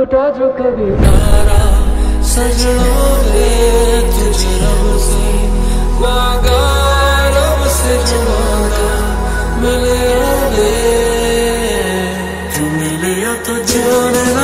टूटा जो कभी से मांगा जो मिले तू मिले तो जाने